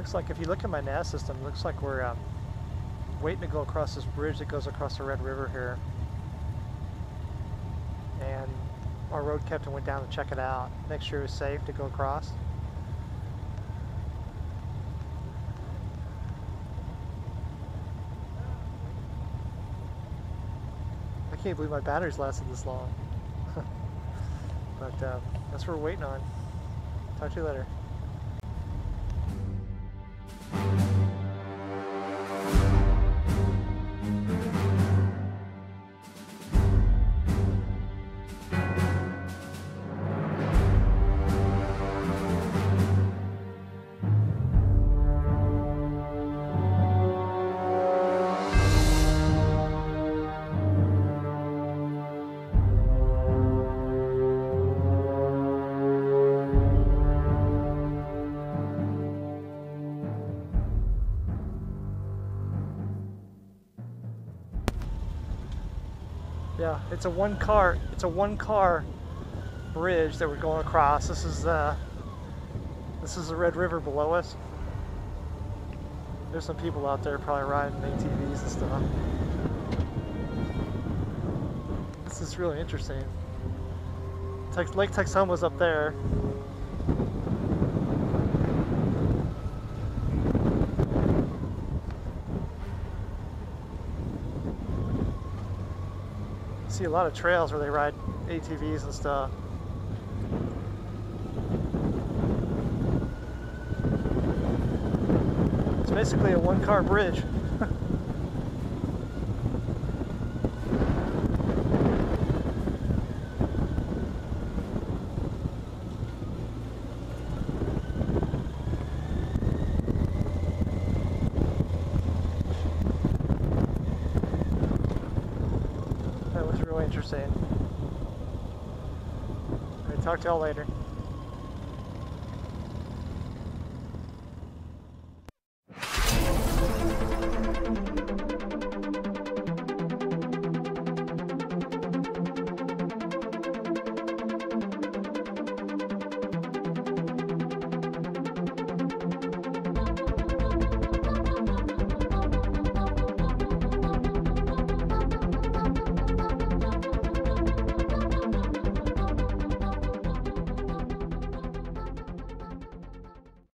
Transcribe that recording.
Looks like if you look at my nav system, it looks like we're um, waiting to go across this bridge that goes across the Red River here. And our road captain went down to check it out, make sure it was safe to go across. I can't believe my batteries lasted this long. but um, that's what we're waiting on. Talk to you later. Yeah, it's a one car. It's a one car bridge that we're going across. This is uh, this is the Red River below us. There's some people out there probably riding ATVs and stuff. This is really interesting. Lake Texoma's up there. See a lot of trails where they ride ATVs and stuff. It's basically a one-car bridge. That was really interesting. All right, talk to y'all later.